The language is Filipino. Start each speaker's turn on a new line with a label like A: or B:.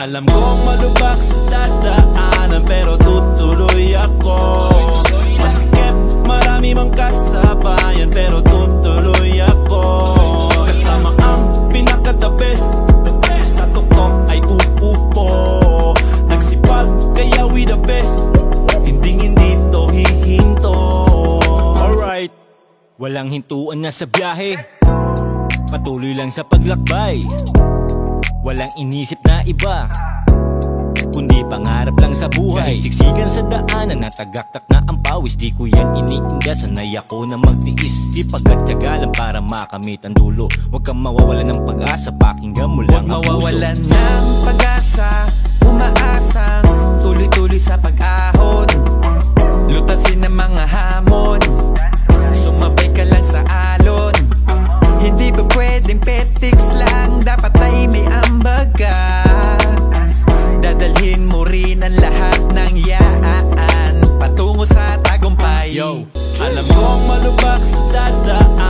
A: Alam kong malubak sa dadaanan Pero tutuloy ako. Masikip, marami mang kasabayan Pero tutuloy ako. Kasama ang pinaka-the best Sa tuktok ay uupo. Nagsipag, kaya we the best. Hindi hindi to hihinto.
B: Alright, walang hintuan na sa biyahe. Patuloy lang sa paglakbay Walang inisip na iba. Kundi pangarap lang sa buhay. Kahit siksikan sa daanan na tagaktak na ang pawis. Di ko yan iniinda, sanay ako na magtiis. Di pagkatyaga lang para makamit ang dulo. Huwag kang mawawalan ng pag-asa, pakinggan mo lang ang puso.
C: Mawawalan ng pag-asa
A: Alam kong malubak sa ako